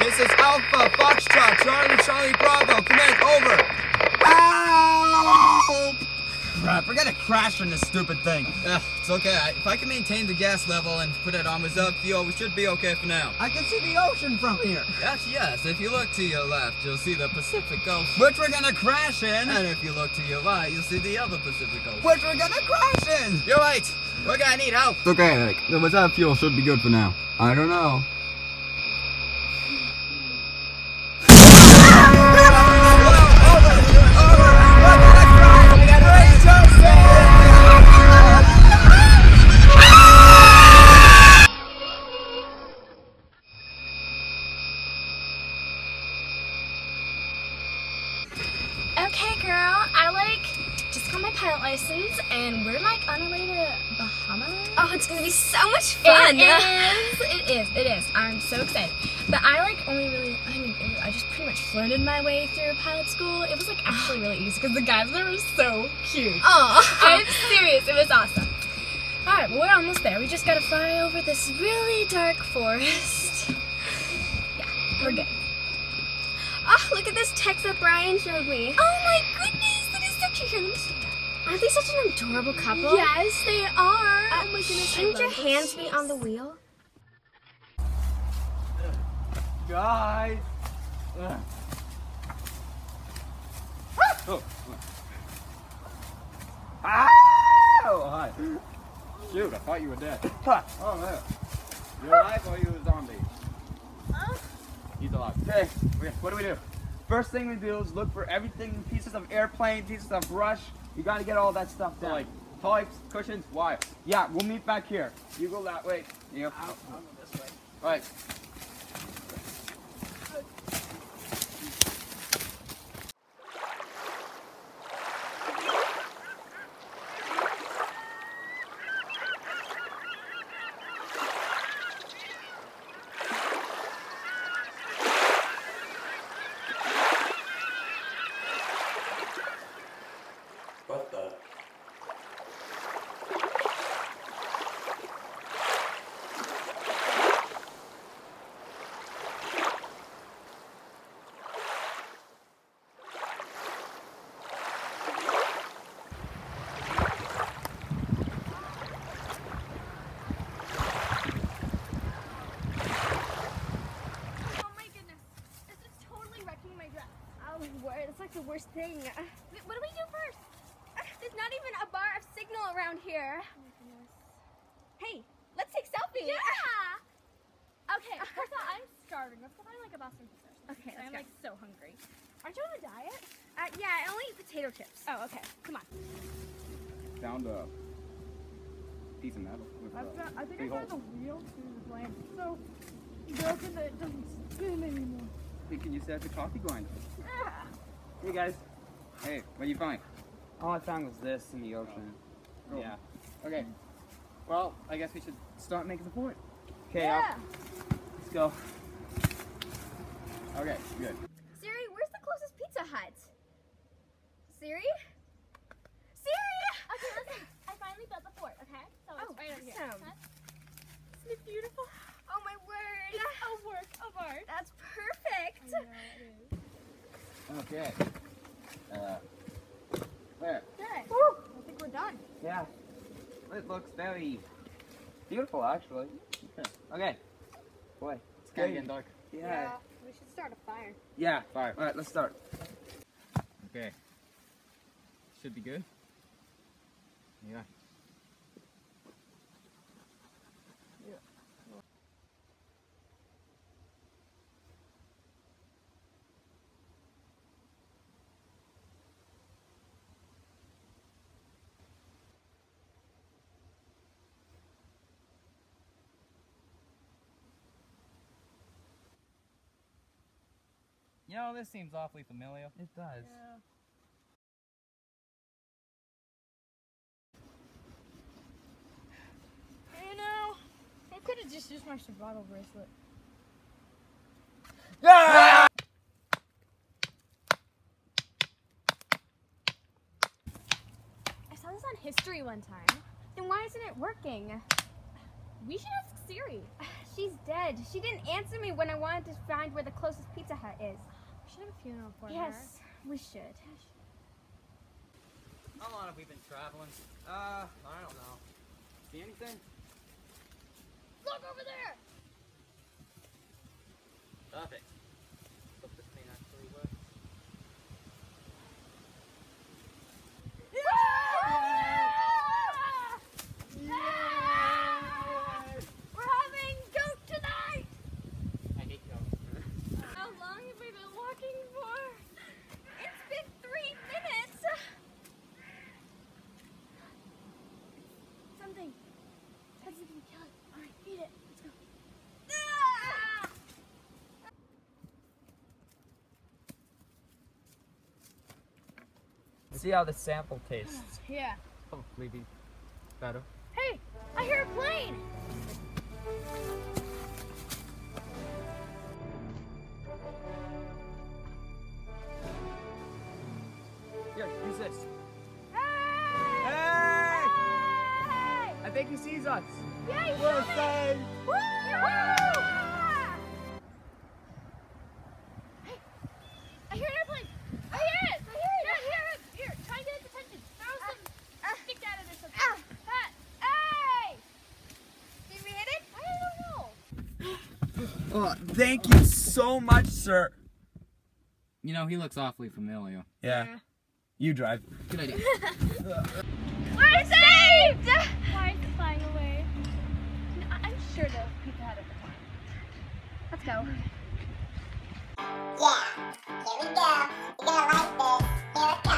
This is Alpha Foxtrot Charlie Charlie Bravo. Command over. Help! Crap, we're gonna crash from this stupid thing. Ugh, it's okay. If I can maintain the gas level and put it on reserve fuel, we should be okay for now. I can see the ocean from here. Yes, yes. If you look to your left, you'll see the Pacific Ocean. Which we're gonna crash in. And if you look to your right, you'll see the other Pacific Ocean. Which we're gonna crash in. You're right. We're gonna need help. It's okay, Eric. The reserve fuel should be good for now. I don't know. Gonna be so much fun. It is. It is. It is. I'm so excited. But I like only really. I mean, it, I just pretty much flirted my way through pilot school. It was like actually really easy because the guys there were so cute. Oh, I'm serious. It was awesome. All right, well, we're almost there. We just gotta fly over this really dark forest. Yeah, we're good. oh, look at this text that Brian showed me. Oh my goodness, that is so cute. Here, let me see that. Aren't they such an adorable couple? Yes, they are. Uh, oh my goodness. I Shouldn't your love hands be on the wheel? Guys. Oh. Ah! Oh, hi. Shoot, I thought you were dead. Oh, man. You alive or you a zombie? He's alive. Okay, okay, what do we do? First thing we do is look for everything, pieces of airplane, pieces of brush. You gotta get all that stuff down. like pipes, cushions, wire. Yeah, we'll meet back here. You go that way. Yep. I'll, I'll go this way. Right. What the? Oh my goodness. This is totally wrecking my dress. Oh, word. It's like the worst thing. Uh, wait, what do we do first? Uh, There's not even a bar of signal around here. Hey, let's take selfies. Yeah. Okay, first of all, I'm starving. Let's go find like a Boston pizza. Okay, I'm let's like so hungry. Aren't you on a diet? Uh, yeah, I only eat potato chips. Oh, okay. Come on. Found a piece of metal. I've got, I think I found the a wheel to the lamp. So broken that it doesn't spin anymore. Hey, can you set the coffee grinder? Hey guys. Hey, what do you find? All I found was this in the ocean. Yeah. Okay. Well, I guess we should start making the point. Okay, Yeah. let's go. Okay, good. Siri, where's the closest Pizza Hut? Siri? Siri! Okay, listen. I finally built the fort, okay? So it's Oh, right over here. awesome. Huh? Isn't it beautiful? Oh my word. A work of art. That's perfect. Okay. Uh, where? Good. I think we're done. Yeah. It looks very beautiful, actually. Okay. Okay. Boy, it's Getting getting dark. Yeah. We should start a fire. Yeah, fire. All right, let's start. Okay. Should be good. Yeah. You know, this seems awfully familiar. It does. You know, I could have just used my survival bracelet. Yeah! I saw this on history one time. Then why isn't it working? We should ask Siri. She's dead. She didn't answer me when I wanted to find where the closest Pizza Hut is. We should have a funeral for her. Yes, we should. How long have we been traveling? Uh, I don't know. See anything? Look over there! Stop it. Hope this thing actually works. We're having goat tonight! I hate you. How long have we been walking for? It's been three minutes! Something. That's gonna kill it. Alright, eat it. Let's go. See how the sample tastes. Yeah. Oh, Hopefully be better. Hey, I hear a plane! Here, use this. Hey! Hey! Hey! I think he sees us. Yeah, he's We're coming! safe. Woo! Hey, I hear an airplane. I hear it. I hear it. Yeah, hear it. Here, try and get its attention. Throw some stick at it or something. Pat. Hey! Did we hit it? I don't know. Oh, thank you so much, sir. You know, he looks awfully familiar. Yeah. You drive. Good idea. We're saved! Why is it flying away? I- I'm sure the pizza had it before. Let's go. Yeah, here we go. You're gonna like this. Here it goes.